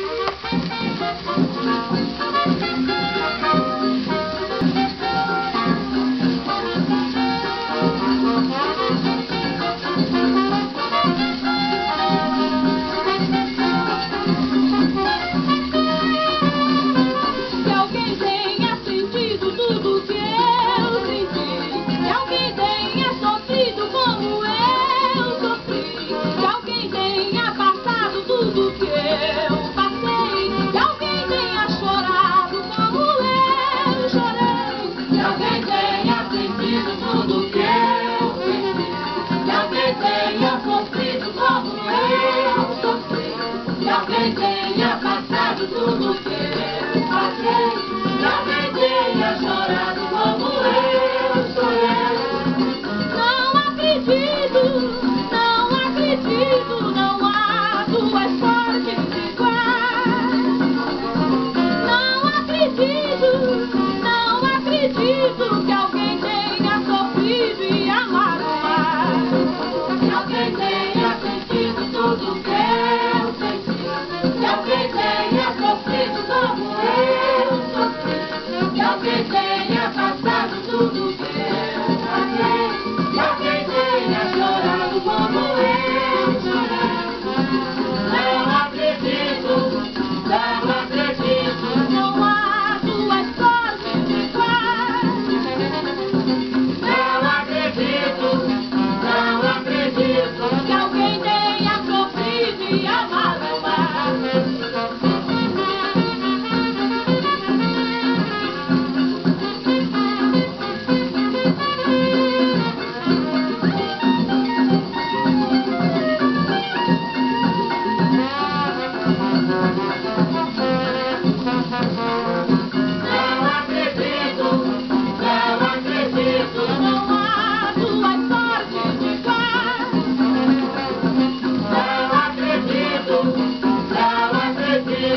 Não acredito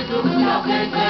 do meu.